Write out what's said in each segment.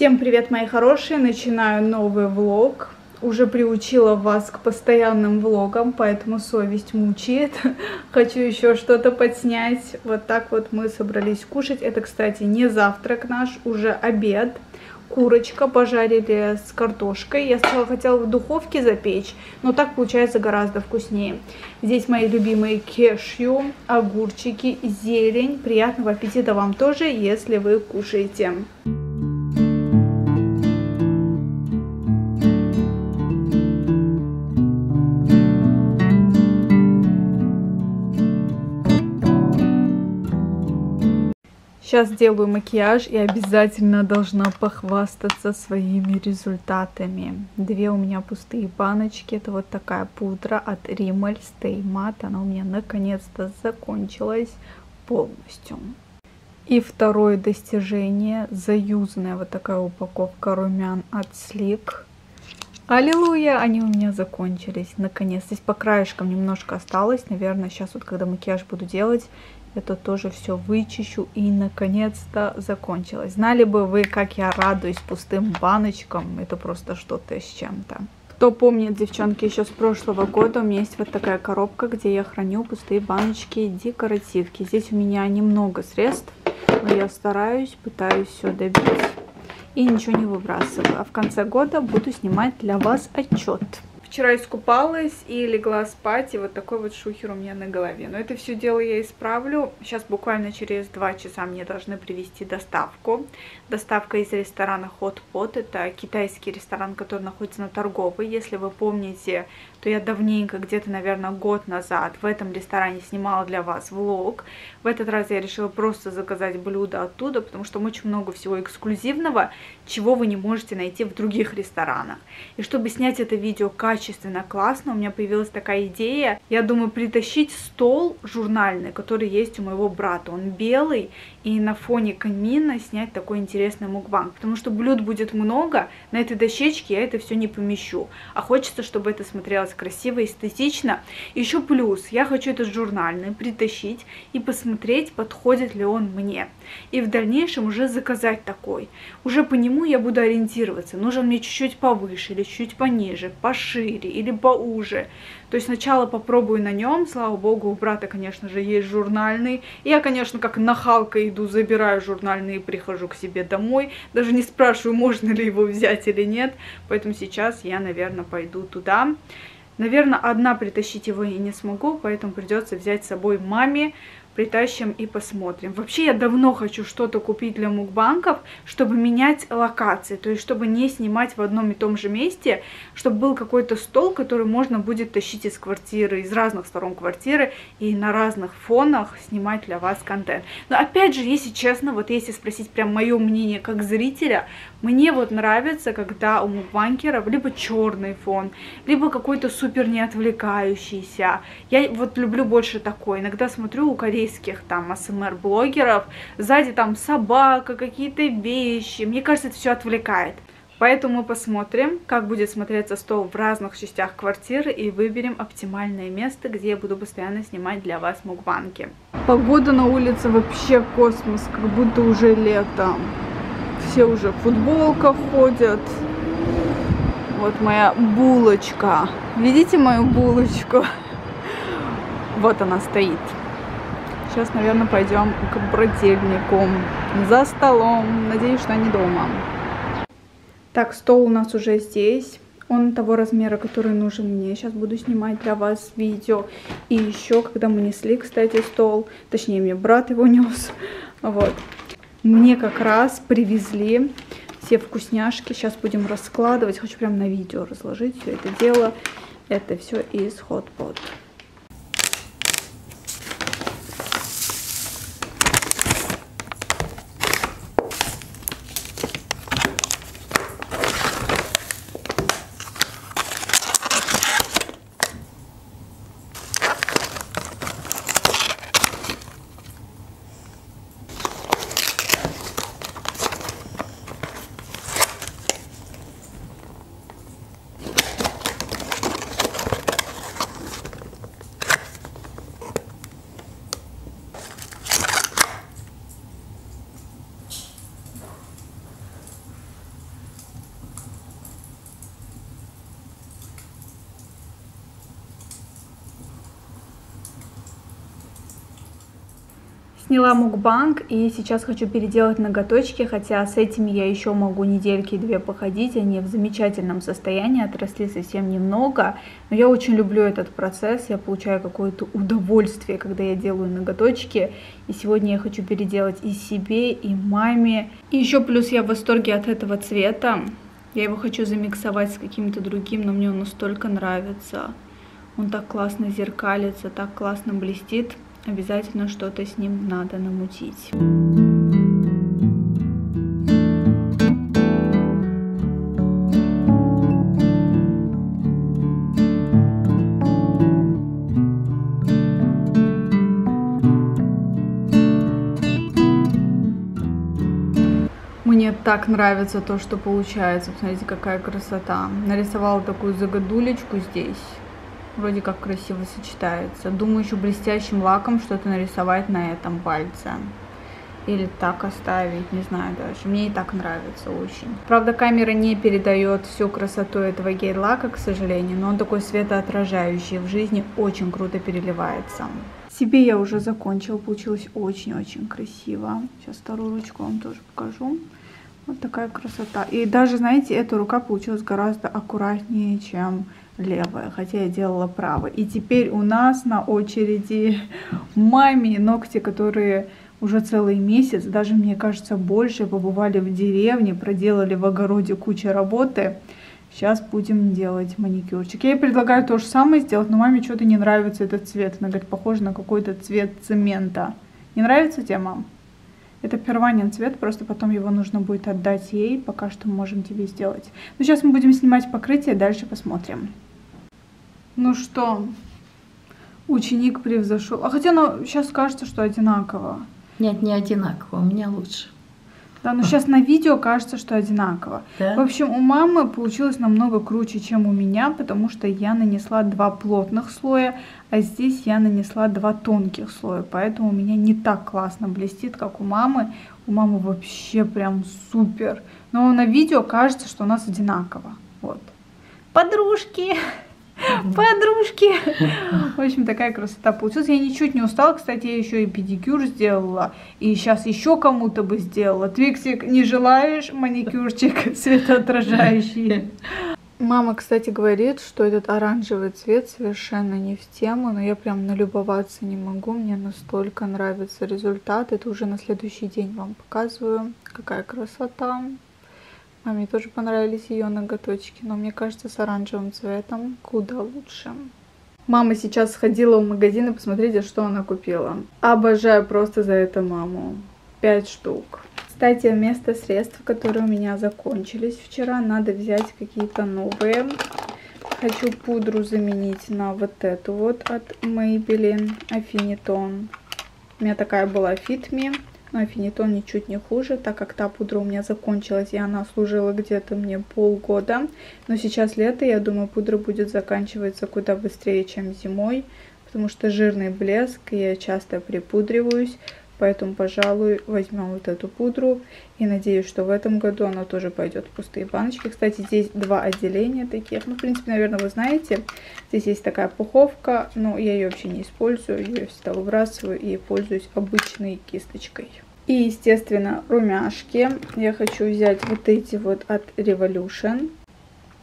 Всем привет, мои хорошие! Начинаю новый влог. Уже приучила вас к постоянным влогам, поэтому совесть мучает. Хочу еще что-то подснять. Вот так вот мы собрались кушать. Это, кстати, не завтрак наш, уже обед. Курочка пожарили с картошкой. Я сначала хотела в духовке запечь, но так получается гораздо вкуснее. Здесь мои любимые кешью, огурчики, зелень. Приятного аппетита вам тоже, если вы кушаете. Сейчас сделаю макияж и обязательно должна похвастаться своими результатами. Две у меня пустые баночки. Это вот такая пудра от Rimmel Stay Matte. Она у меня наконец-то закончилась полностью. И второе достижение. Заюзанная вот такая упаковка румян от Sleek. Аллилуйя, они у меня закончились, наконец. Здесь по краешкам немножко осталось. Наверное, сейчас вот, когда макияж буду делать, это тоже все вычищу и наконец-то закончилось. Знали бы вы, как я радуюсь пустым баночкам, это просто что-то с чем-то. Кто помнит, девчонки, еще с прошлого года у меня есть вот такая коробка, где я храню пустые баночки декоративки. Здесь у меня немного средств, но я стараюсь, пытаюсь все добить и ничего не выбрасываю. А в конце года буду снимать для вас отчет. Вчера искупалась и легла спать, и вот такой вот шухер у меня на голове. Но это все дело я исправлю. Сейчас буквально через два часа мне должны привезти доставку. Доставка из ресторана Hot Pot. Это китайский ресторан, который находится на Торговой. Если вы помните, то я давненько, где-то, наверное, год назад в этом ресторане снимала для вас влог. В этот раз я решила просто заказать блюдо оттуда, потому что очень много всего эксклюзивного, чего вы не можете найти в других ресторанах. И чтобы снять это видео качественно, классно, у меня появилась такая идея. Я думаю притащить стол журнальный, который есть у моего брата. Он белый, и на фоне камина снять такой интересный мукбанг. Потому что блюд будет много, на этой дощечке я это все не помещу. А хочется, чтобы это смотрелось красиво, эстетично. Еще плюс, я хочу этот журнальный притащить и посмотреть, подходит ли он мне. И в дальнейшем уже заказать такой. Уже по нему я буду ориентироваться. Нужен мне чуть-чуть повыше или чуть пониже, пошире или поуже. То есть сначала попробую на нем, слава богу, у брата, конечно же, есть журнальный. И я, конечно, как нахалка иду, забираю журнальный и прихожу к себе домой. Даже не спрашиваю, можно ли его взять или нет. Поэтому сейчас я, наверное, пойду туда. Наверное, одна притащить его я не смогу, поэтому придется взять с собой маме, притащим и посмотрим. Вообще я давно хочу что-то купить для мукбанков, чтобы менять локации, то есть чтобы не снимать в одном и том же месте, чтобы был какой-то стол, который можно будет тащить из квартиры, из разных сторон квартиры и на разных фонах снимать для вас контент. Но опять же, если честно, вот если спросить прям мое мнение как зрителя, мне вот нравится, когда у мукбанкеров либо черный фон, либо какой-то супер неотвлекающийся. Я вот люблю больше такой. Иногда смотрю у корейских там АСМР-блогеров, сзади там собака, какие-то вещи. Мне кажется, это все отвлекает. Поэтому мы посмотрим, как будет смотреться стол в разных частях квартиры и выберем оптимальное место, где я буду постоянно снимать для вас мукбанки. Погода на улице вообще космос, как будто уже лето все уже в футболках ходят. Вот моя булочка. Видите мою булочку? Вот она стоит. Сейчас, наверное, пойдем к брательнику. За столом. Надеюсь, что они дома. Так, стол у нас уже здесь. Он того размера, который нужен мне. Сейчас буду снимать для вас видео. И еще, когда мы несли, кстати, стол, точнее, мне брат его нес. Вот. Мне как раз привезли все вкусняшки. Сейчас будем раскладывать. Хочу прям на видео разложить все это дело. Это все из Hot Сняла мукбанг и сейчас хочу переделать ноготочки, хотя с этими я еще могу недельки-две походить, они в замечательном состоянии, отросли совсем немного, но я очень люблю этот процесс, я получаю какое-то удовольствие, когда я делаю ноготочки, и сегодня я хочу переделать и себе, и маме, и еще плюс я в восторге от этого цвета, я его хочу замиксовать с каким-то другим, но мне он настолько нравится, он так классно зеркалится, так классно блестит, обязательно что-то с ним надо намутить. Мне так нравится то, что получается. Посмотрите, какая красота. Нарисовала такую загадулечку здесь вроде как красиво сочетается. Думаю, еще блестящим лаком что-то нарисовать на этом пальце. Или так оставить, не знаю даже. Мне и так нравится очень. Правда, камера не передает всю красоту этого гель-лака, к сожалению, но он такой светоотражающий. В жизни очень круто переливается. Себе я уже закончила, получилось очень-очень красиво. Сейчас вторую ручку вам тоже покажу. Вот такая красота. И даже, знаете, эта рука получилась гораздо аккуратнее, чем левая, хотя я делала правой. И теперь у нас на очереди маме ногти, которые уже целый месяц, даже мне кажется больше, побывали в деревне, проделали в огороде кучу работы. Сейчас будем делать маникюрчик. Я ей предлагаю то же самое сделать, но маме что-то не нравится этот цвет. Она говорит, похоже на какой-то цвет цемента. Не нравится тебе, мам? Это перванин цвет, просто потом его нужно будет отдать ей. Пока что можем тебе сделать. Но сейчас мы будем снимать покрытие, дальше посмотрим. Ну что, ученик превзошел. А хотя ну, сейчас кажется, что одинаково. Нет, не одинаково, у меня лучше. Да, но сейчас на видео кажется, что одинаково. Да? В общем, у мамы получилось намного круче, чем у меня, потому что я нанесла два плотных слоя, а здесь я нанесла два тонких слоя. Поэтому у меня не так классно блестит, как у мамы. У мамы вообще прям супер. Но на видео кажется, что у нас одинаково. Вот. Подружки! Подружки. В общем, такая красота получилась. Я ничуть не устала. Кстати, я еще и педикюр сделала. И сейчас еще кому-то бы сделала. Твиксик, не желаешь маникюрчик светоотражающий? Мама, кстати, говорит, что этот оранжевый цвет совершенно не в тему, но я прям налюбоваться не могу. Мне настолько нравится результат. Это уже на следующий день вам показываю. Какая красота. Маме тоже понравились ее ноготочки, но мне кажется, с оранжевым цветом куда лучше. Мама сейчас сходила в магазин и посмотрите, что она купила. Обожаю просто за это маму. Пять штук. Кстати, вместо средств, которые у меня закончились вчера, надо взять какие-то новые. Хочу пудру заменить на вот эту вот от Maybelline Affinitone. У меня такая была Fit Me. Финитон ничуть не хуже, так как та пудра у меня закончилась, и она служила где-то мне полгода. Но сейчас лето, я думаю, пудра будет заканчиваться куда быстрее, чем зимой, потому что жирный блеск, я часто припудриваюсь. Поэтому, пожалуй, возьмем вот эту пудру. И надеюсь, что в этом году она тоже пойдет в пустые баночки. Кстати, здесь два отделения таких. Ну, в принципе, наверное, вы знаете. Здесь есть такая пуховка, но я ее вообще не использую. Я всегда выбрасываю и пользуюсь обычной кисточкой. И, естественно, румяшки. Я хочу взять вот эти вот от Revolution.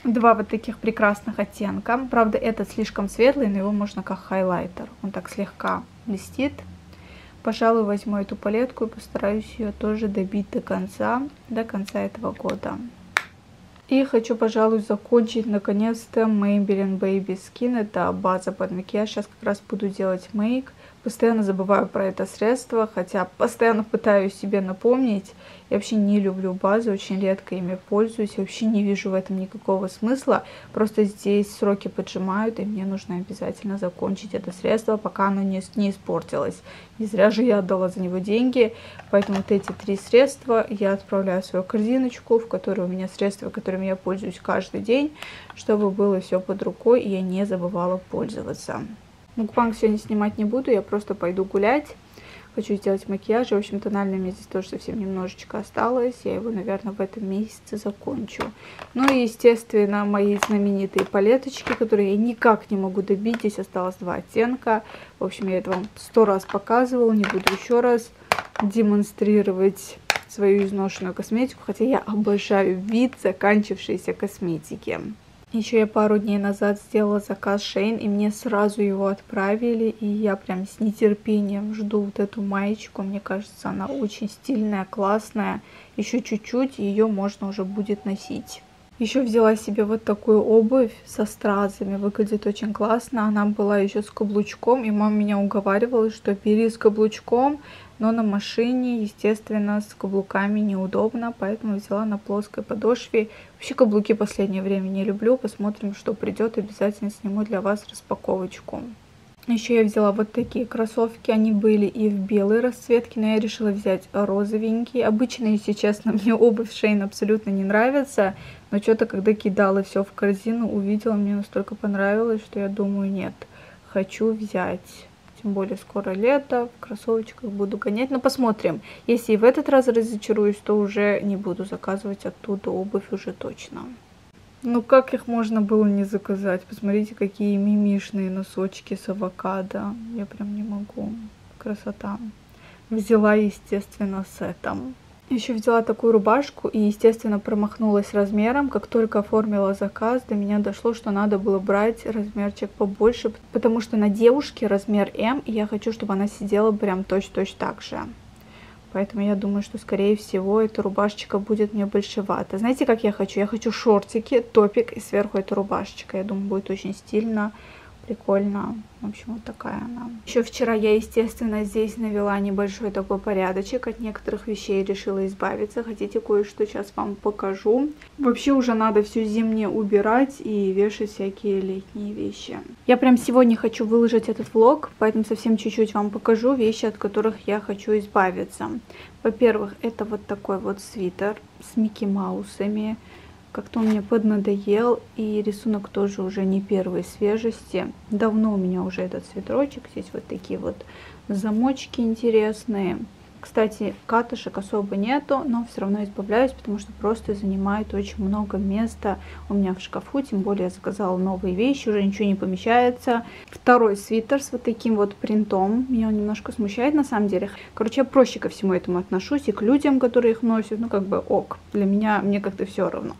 Два вот таких прекрасных оттенка. Правда, этот слишком светлый, но его можно как хайлайтер. Он так слегка блестит. Пожалуй, возьму эту палетку и постараюсь ее тоже добить до конца, до конца этого года. И хочу, пожалуй, закончить наконец-то Maybelline Baby Skin. Это база под макияж. Сейчас как раз буду делать мейк. Постоянно забываю про это средство, хотя постоянно пытаюсь себе напомнить. Я вообще не люблю базы, очень редко ими пользуюсь, вообще не вижу в этом никакого смысла. Просто здесь сроки поджимают, и мне нужно обязательно закончить это средство, пока оно не, не испортилось. Не зря же я отдала за него деньги, поэтому вот эти три средства я отправляю в свою корзиночку, в которой у меня средства, которыми я пользуюсь каждый день, чтобы было все под рукой, и я не забывала пользоваться. Мукбанг сегодня снимать не буду, я просто пойду гулять. Хочу сделать макияж. В общем, тональными здесь тоже совсем немножечко осталось. Я его, наверное, в этом месяце закончу. Ну и, естественно, мои знаменитые палеточки, которые я никак не могу добить. Здесь осталось два оттенка. В общем, я это вам сто раз показывала, не буду еще раз. демонстрировать свою изношенную косметику, хотя я обожаю вид заканчившейся косметики. Еще я пару дней назад сделала заказ Шейн, и мне сразу его отправили, и я прям с нетерпением жду вот эту маечку. Мне кажется, она очень стильная, классная. Еще чуть-чуть, ее можно уже будет носить. Еще взяла себе вот такую обувь со стразами, выглядит очень классно. Она была еще с каблучком, и мама меня уговаривала, что бери с каблучком, но на машине, естественно, с каблуками неудобно, поэтому взяла на плоской подошве. Вообще каблуки последнее время не люблю, посмотрим, что придет, обязательно сниму для вас распаковочку. Еще я взяла вот такие кроссовки, они были и в белой расцветке, но я решила взять розовенькие. Обычно, если честно, мне обувь Шейн абсолютно не нравится, но что-то, когда кидала все в корзину, увидела, мне настолько понравилось, что я думаю, нет, хочу взять. Тем более скоро лето, в кроссовочках буду гонять. Но посмотрим. Если и в этот раз разочаруюсь, то уже не буду заказывать оттуда обувь уже точно. Ну как их можно было не заказать? Посмотрите, какие мимишные носочки с авокадо. Я прям не могу. Красота. Взяла, естественно, с этим. Еще взяла такую рубашку и, естественно, промахнулась размером. Как только оформила заказ, до меня дошло, что надо было брать размерчик побольше, потому что на девушке размер М, и я хочу, чтобы она сидела прям точь-точь так же. Поэтому я думаю, что, скорее всего, эта рубашечка будет мне большевата. Знаете, как я хочу? Я хочу шортики, топик и сверху эта рубашечка. Я думаю, будет очень стильно прикольно. В общем, вот такая она. Еще вчера я, естественно, здесь навела небольшой такой порядочек. От некоторых вещей решила избавиться. Хотите кое-что сейчас вам покажу. Вообще уже надо все зимнее убирать и вешать всякие летние вещи. Я прям сегодня хочу выложить этот влог, поэтому совсем чуть-чуть вам покажу вещи, от которых я хочу избавиться. Во-первых, это вот такой вот свитер с Микки Маусами. Как-то он мне поднадоел, и рисунок тоже уже не первой свежести. Давно у меня уже этот свитерочек. Здесь вот такие вот замочки интересные. Кстати, катышек особо нету, но все равно избавляюсь, потому что просто занимает очень много места у меня в шкафу. Тем более я заказала новые вещи, уже ничего не помещается. Второй свитер с вот таким вот принтом. Меня он немножко смущает на самом деле. Короче, я проще ко всему этому отношусь и к людям, которые их носят. Ну, как бы ок. Для меня, мне как-то все равно.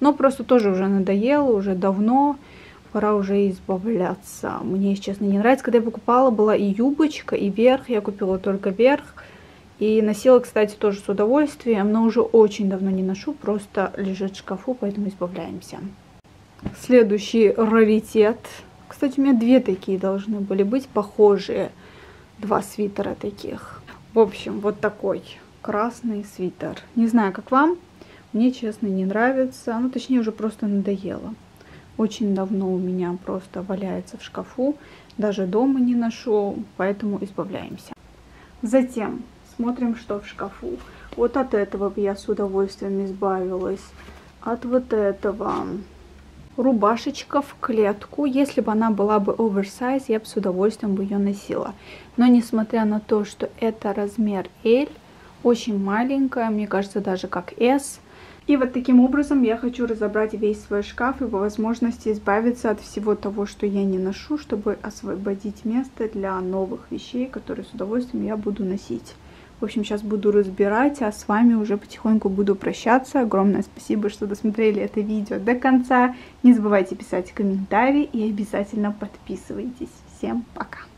Но просто тоже уже надоело, уже давно пора уже избавляться. Мне, если честно, не нравится. Когда я покупала, была и юбочка, и верх. Я купила только верх. И носила, кстати, тоже с удовольствием, но уже очень давно не ношу, просто лежит в шкафу, поэтому избавляемся. Следующий раритет. Кстати, у меня две такие должны были быть похожие. Два свитера таких. В общем, вот такой красный свитер. Не знаю, как вам. Мне, честно, не нравится. Ну, точнее, уже просто надоело. Очень давно у меня просто валяется в шкафу. Даже дома не ношу, поэтому избавляемся. Затем Смотрим, что в шкафу. Вот от этого я с удовольствием избавилась. От вот этого. Рубашечка в клетку. Если бы она была бы оверсайз, я бы с удовольствием бы ее носила. Но несмотря на то, что это размер L, очень маленькая, мне кажется, даже как S. И вот таким образом я хочу разобрать весь свой шкаф и по возможности избавиться от всего того, что я не ношу, чтобы освободить место для новых вещей, которые с удовольствием я буду носить. В общем, сейчас буду разбирать, а с вами уже потихоньку буду прощаться. Огромное спасибо, что досмотрели это видео до конца. Не забывайте писать комментарии и обязательно подписывайтесь. Всем пока!